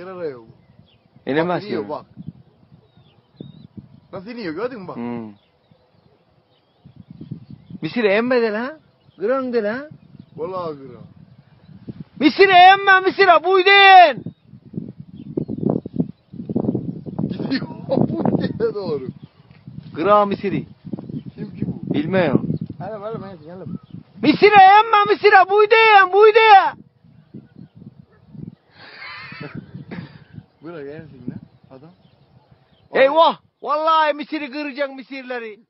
Yer arıyor bu. İnemez Bak iniyor bak. Nasıl iniyor gördün mü bak. Hmm. Misir emmedi la. Kıran de la. Vallahi kıra. Misir emme Misir'e buydun. Gidiyor bu yere doğru. Kıra Misir'i. Kim ki bu? Bilmiyorum. Hadi hadi hadi gelin. Misir'e emme Misir'e buydun buydun. Bırak gelsin lan adam. Eyvah. Vallahi Misir'i kıracak Misirleri.